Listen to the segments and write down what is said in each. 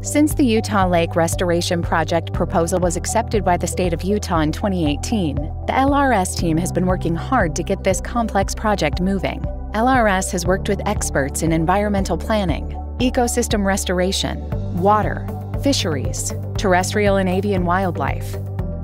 Since the Utah Lake Restoration Project proposal was accepted by the state of Utah in 2018, the LRS team has been working hard to get this complex project moving. LRS has worked with experts in environmental planning, ecosystem restoration, water, fisheries, terrestrial and avian wildlife,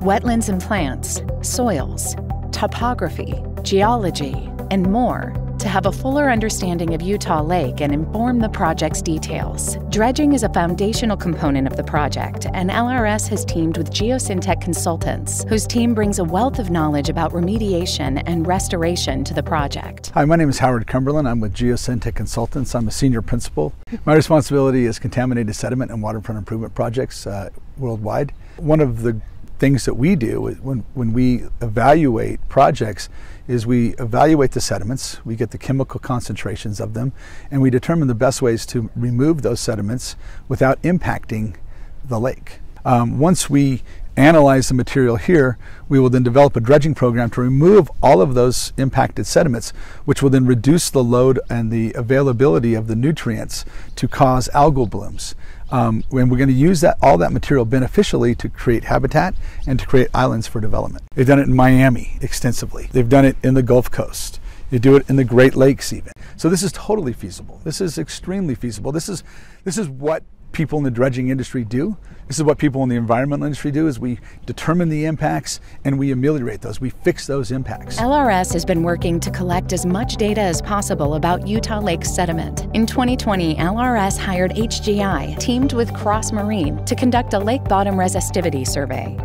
wetlands and plants, soils, topography, geology, and more to have a fuller understanding of Utah Lake and inform the project's details. Dredging is a foundational component of the project, and LRS has teamed with Geosyntec Consultants, whose team brings a wealth of knowledge about remediation and restoration to the project. Hi, my name is Howard Cumberland. I'm with Geosyntec Consultants. I'm a senior principal. My responsibility is contaminated sediment and waterfront improvement projects uh, worldwide. One of the things that we do when, when we evaluate projects is we evaluate the sediments, we get the chemical concentrations of them, and we determine the best ways to remove those sediments without impacting the lake. Um, once we analyze the material here, we will then develop a dredging program to remove all of those impacted sediments, which will then reduce the load and the availability of the nutrients to cause algal blooms. Um, and we're going to use that all that material beneficially to create habitat and to create islands for development. They've done it in Miami extensively. They've done it in the Gulf Coast. They do it in the Great Lakes even. So this is totally feasible. This is extremely feasible. This is this is what people in the dredging industry do. This is what people in the environmental industry do is we determine the impacts and we ameliorate those. We fix those impacts. LRS has been working to collect as much data as possible about Utah Lake sediment. In 2020, LRS hired HGI, teamed with Cross Marine, to conduct a lake bottom resistivity survey.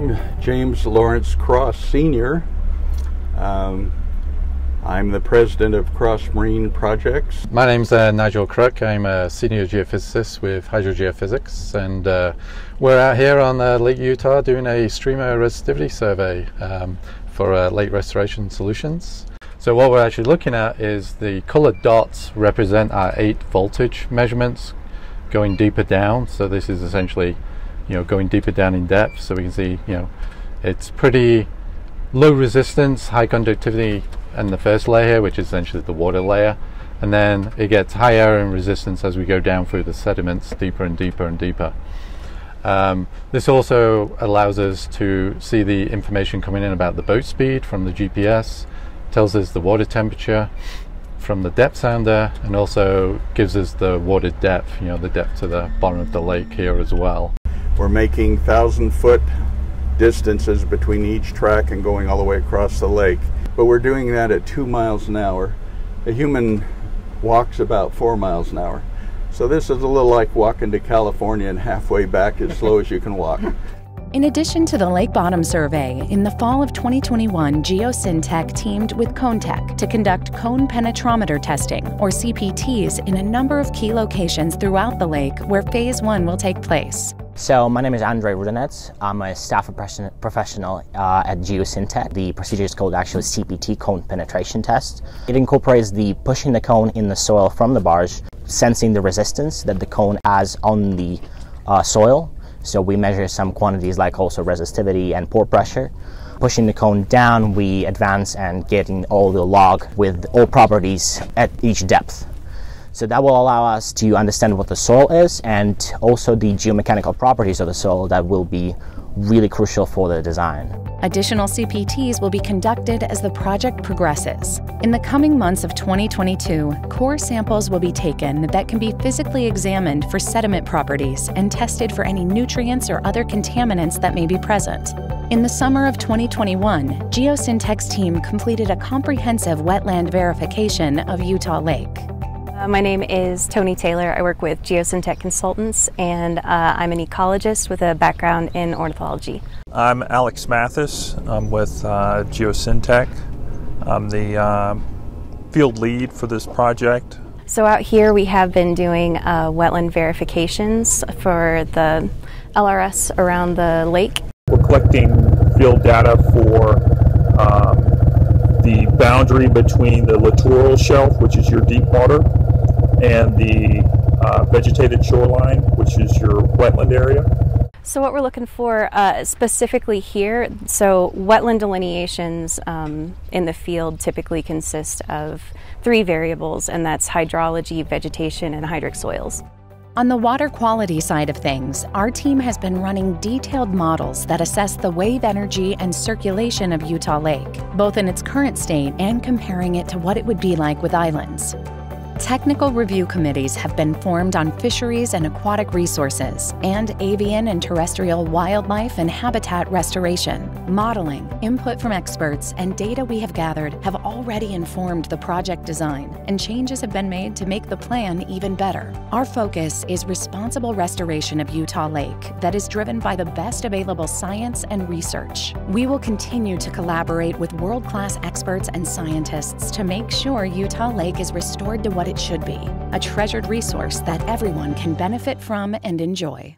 James Lawrence Cross Sr. Um, I'm the president of Cross Marine Projects. My name's uh, Nigel Crook. I'm a senior geophysicist with Hydrogeophysics, and uh, we're out here on uh, Lake Utah doing a streamer resistivity survey um, for uh, lake restoration solutions. So what we're actually looking at is the colored dots represent our eight voltage measurements going deeper down. So this is essentially, you know, going deeper down in depth. So we can see, you know, it's pretty low resistance, high conductivity in the first layer, which is essentially the water layer, and then it gets higher in resistance as we go down through the sediments deeper and deeper and deeper. Um, this also allows us to see the information coming in about the boat speed from the GPS, tells us the water temperature from the depth sounder, and also gives us the water depth, you know, the depth to the bottom of the lake here as well. We're making thousand foot distances between each track and going all the way across the lake. But we're doing that at two miles an hour. A human walks about four miles an hour. So this is a little like walking to California and halfway back as slow as you can walk. In addition to the Lake Bottom Survey, in the fall of 2021, Geosyntec teamed with ConeTec to conduct cone penetrometer testing, or CPTs, in a number of key locations throughout the lake where Phase 1 will take place. So my name is Andre Rudenets. I'm a staff professional uh, at Geosyntec. The procedure is called actually CPT cone penetration test. It incorporates the pushing the cone in the soil from the barge, sensing the resistance that the cone has on the uh, soil, so we measure some quantities like also resistivity and pore pressure. Pushing the cone down, we advance and getting all the log with all properties at each depth. So that will allow us to understand what the soil is and also the geomechanical properties of the soil that will be really crucial for the design. Additional CPTs will be conducted as the project progresses. In the coming months of 2022, core samples will be taken that can be physically examined for sediment properties and tested for any nutrients or other contaminants that may be present. In the summer of 2021, Geosyntec's team completed a comprehensive wetland verification of Utah Lake. Uh, my name is Tony Taylor. I work with Geosyntec Consultants and uh, I'm an ecologist with a background in ornithology. I'm Alex Mathis. I'm with uh, Geosyntec. I'm the uh, field lead for this project. So out here we have been doing uh, wetland verifications for the LRS around the lake. We're collecting field data for um, the boundary between the littoral shelf, which is your deep water, and the uh, vegetated shoreline, which is your wetland area. So what we're looking for uh, specifically here, so wetland delineations um, in the field typically consist of three variables, and that's hydrology, vegetation, and hydric soils. On the water quality side of things, our team has been running detailed models that assess the wave energy and circulation of Utah Lake, both in its current state and comparing it to what it would be like with islands. Technical review committees have been formed on fisheries and aquatic resources, and avian and terrestrial wildlife and habitat restoration. Modeling, input from experts, and data we have gathered have already informed the project design, and changes have been made to make the plan even better. Our focus is responsible restoration of Utah Lake that is driven by the best available science and research. We will continue to collaborate with world class experts and scientists to make sure Utah Lake is restored to it should be a treasured resource that everyone can benefit from and enjoy.